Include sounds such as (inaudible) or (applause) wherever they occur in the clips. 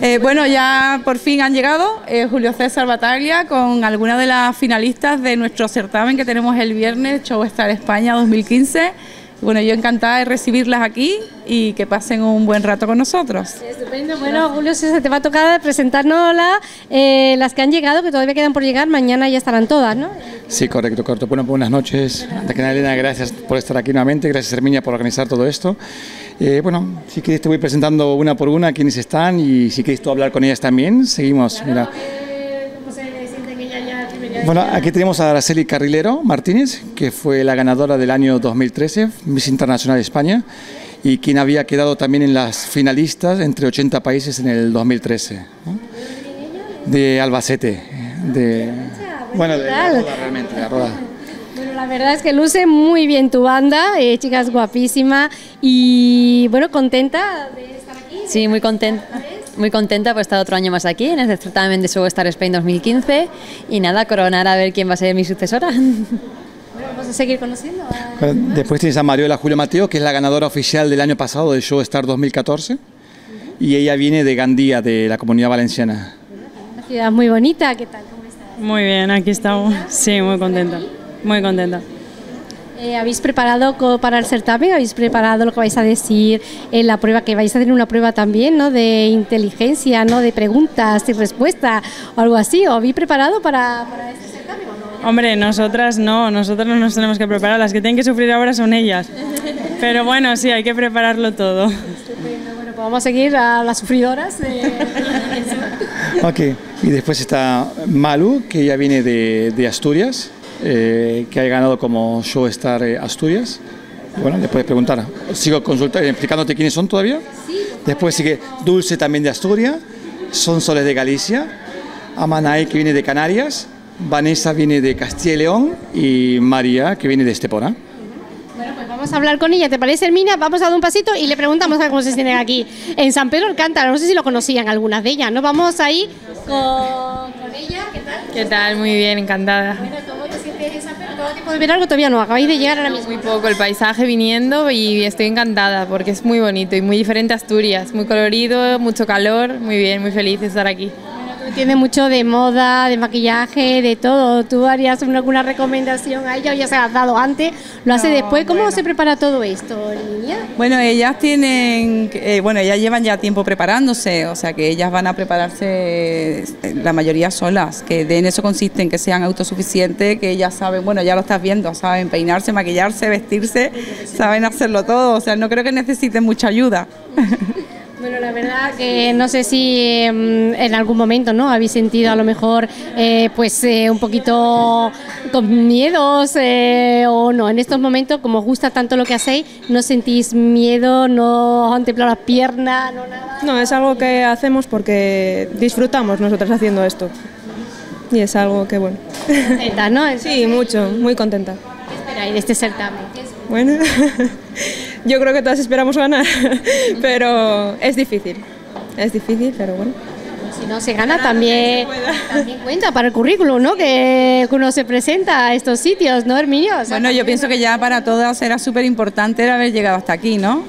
Eh, bueno, ya por fin han llegado eh, Julio César Bataglia con algunas de las finalistas de nuestro certamen que tenemos el viernes, Show Star España 2015. Bueno, yo encantada de recibirlas aquí y que pasen un buen rato con nosotros. Estupendo. Bueno, Julio, César, te va a tocar presentarnos eh, las que han llegado, que todavía quedan por llegar. Mañana ya estarán todas, ¿no? Sí, correcto, correcto. Bueno, buenas noches. Antes que nada, Elena, gracias por estar aquí nuevamente. Gracias, Herminia, por organizar todo esto. Eh, bueno, si quieres te voy presentando una por una quienes están y si quieres tú hablar con ellas también, seguimos. Mira. Bueno, aquí tenemos a Araceli Carrilero Martínez, que fue la ganadora del año 2013, Miss Internacional España, y quien había quedado también en las finalistas entre 80 países en el 2013. De Albacete, de, bueno, de la Roda, realmente, de la Roda. Verdad es que luce muy bien tu banda, eh, chicas guapísima y bueno, contenta de estar aquí. Sí, muy contenta. Muy contenta por estar otro año más aquí en el certamen de Show Star Spain 2015 y nada, coronar a ver quién va a ser mi sucesora. Bueno, vamos a seguir conociendo. A... Después tienes a Mariola Julio Mateo, que es la ganadora oficial del año pasado de Show Star 2014 y ella viene de Gandía, de la Comunidad Valenciana. Una ciudad muy bonita, ¿qué tal? ¿Cómo estás? Muy bien, aquí estamos. Sí, muy contenta. Muy contenta. Eh, ¿Habéis preparado para el certamen? ¿Habéis preparado lo que vais a decir en la prueba? Que vais a tener una prueba también, ¿no? De inteligencia, ¿no? De preguntas y respuestas o algo así. ¿O habéis preparado para, para este certamen o no? Hombre, nosotras no, nosotras no nos tenemos que preparar, las que tienen que sufrir ahora son ellas. Pero bueno, sí, hay que prepararlo todo. Estupendo. Bueno, pues vamos a seguir a las sufridoras. eh. Ok, y después está Malu, que ya viene de, de Asturias, eh, que ha ganado como Show Star eh, Asturias. Bueno, puedes preguntar. Sigo consultando, explicándote quiénes son todavía. Después sigue Dulce también de Asturias, Son Soles de Galicia, Amanay que viene de Canarias, Vanessa viene de Castilla y León y María que viene de Estepona. Bueno, pues vamos a hablar con ella, ¿te parece, Hermina? Vamos a dar un pasito y le preguntamos a cómo se sienten aquí. En San Pedro Alcántara, no sé si lo conocían algunas de ellas, ¿no? Vamos ahí con, con ella, ¿qué tal? ¿Qué tal? Muy bien, encantada. Bueno, ¿cómo te sientes en San Pedro? ¿Todo de ver algo? Todavía no, acabáis de llegar ahora mismo. Muy poco el paisaje viniendo y estoy encantada porque es muy bonito y muy diferente a Asturias. Muy colorido, mucho calor, muy bien, muy feliz de estar aquí. Entiendes mucho de moda, de maquillaje, de todo. ¿Tú harías una- alguna recomendación a ella o ya se la has dado antes? ¿Lo hace No, después? ¿Cómo bueno. se prepara todo esto, niña? Bueno, ellas tienen, eh, bueno, ellas llevan ya tiempo preparándose, o sea que ellas van a prepararse eh, la mayoría solas, que de en eso consiste en que sean autosuficientes, que ellas saben, bueno, ya lo estás viendo, saben peinarse, maquillarse, vestirse, saben hacerlo todo, o sea, no creo que necesiten mucha ayuda. (laughs) Bueno, la verdad que no sé si em, en algún momento no habéis sentido a lo mejor eh, pues eh, un poquito con miedos eh, o no. En estos momentos, como os gusta tanto lo que hacéis, no sentís miedo, no os han temblado las piernas, no nada. No, es algo que hacemos porque disfrutamos nosotras haciendo esto. Y es algo que, bueno. Contenta, ¿no? (laughs) Sí, mucho, muy contenta. ¿Qué esperáis de este certamen? ¿Qué es- Bueno, (laughs) (laughs) yo creo que todas esperamos ganar, (laughs) pero es difícil. Es difícil, pero bueno. Si no se gana, también, también cuenta para el currículum, ¿no? Que uno se presenta a estos sitios, ¿no, Herminio? O sea, Bueno, yo pienso que ya para todas era súper importante haber llegado hasta aquí, ¿no?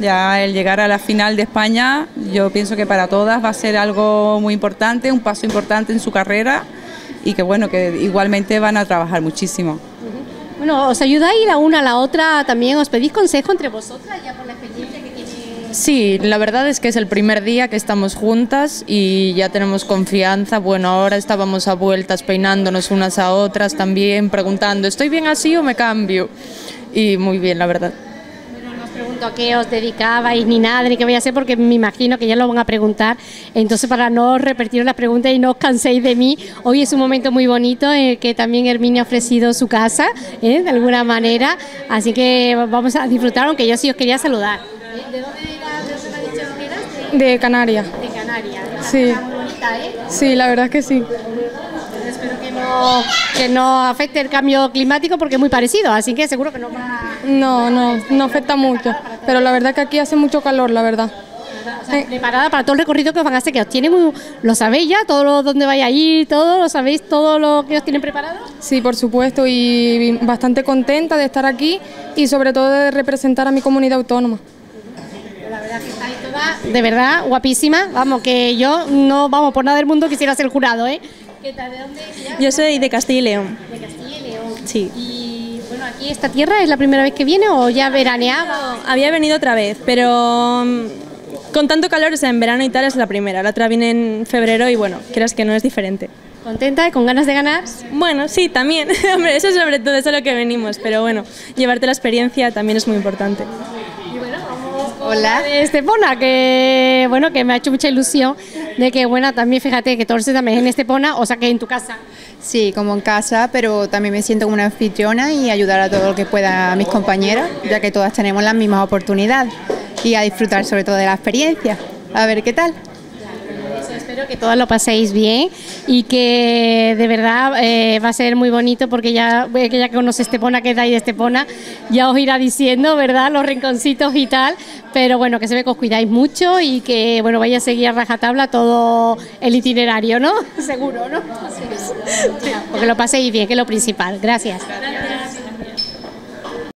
Ya el llegar a la final de España, yo pienso que para todas va a ser algo muy importante, un paso importante en su carrera y que bueno, que igualmente van a trabajar muchísimo. Bueno, os ayudáis la una a la otra, también os pedís consejo entre vosotras ya por la experiencia que tiene. Sí, la verdad es que es el primer día que estamos juntas y ya tenemos confianza. Bueno, ahora estábamos a vueltas peinándonos unas a otras también, preguntando, ¿estoy bien así o me cambio? Y muy bien, la verdad. Pregunto a qué os dedicabais ni nada, ni qué voy a hacer, porque me imagino que ya lo van a preguntar. Entonces, para no repetir las preguntas y no os canséis de mí, hoy es un momento muy bonito en el que también Herminia ha ofrecido su casa, ¿eh? de alguna manera. Así que vamos a disfrutar, aunque yo sí os quería saludar. ¿Eh? ¿De dónde era? ¿De dónde me ha dicho que eras? De Canarias. De Canarias. Sí. muy bonita, ¿eh? Sí, la verdad es que sí. Espero que no, que no afecte el cambio climático porque es muy parecido, así que seguro que no va No, no, no afecta mucho. Pero la verdad es que aquí hace mucho calor, la verdad. o sea, preparada para todo el recorrido que os van a hacer, que os tiene muy, lo sabéis ya, todo lo dónde vais a ir, todo, lo sabéis, todo lo que os tienen preparado. Sí, por supuesto, y bastante contenta de estar aquí y sobre todo de representar a mi comunidad autónoma. La verdad De verdad, guapísima. Vamos, que yo no, vamos, por nada del mundo quisiera ser jurado, ¿eh? ¿Qué tal? ¿De dónde? Yo soy de Castilla y León. De Castilla y León. Sí. Y aquí esta tierra es la primera vez que viene o ya veraneaba. Había venido otra vez, pero mm, con tanto calor, o sea, en verano y tal es la primera. La otra viene en febrero y bueno, creas que no es diferente. ¿Contenta y con ganas de ganar? Bueno, sí, también. (laughs) Hombre, eso sobre todo eso es lo que venimos, pero bueno, llevarte la experiencia también es muy importante. Hola. Estepona, que bueno, que me ha hecho mucha ilusión de que bueno, también fíjate que Torce también es en Estepona, o sea que en tu casa. Sí, como en casa, pero también me siento como una anfitriona y ayudar a todo lo que pueda a mis compañeros, ya que todas tenemos las mismas oportunidades y a disfrutar sobre todo de la experiencia. A ver qué tal. Espero que todos lo paséis bien y que de verdad eh, va a ser muy bonito porque ya eh, que ya conoce Estepona, que es de ahí de Estepona, ya os irá diciendo, ¿verdad? Los rinconcitos y tal. Pero bueno, que se ve que os cuidáis mucho y que bueno, vaya a seguir a rajatabla todo el itinerario, ¿no? (laughs) Seguro, ¿no? Porque lo paséis bien, que es lo principal. Gracias.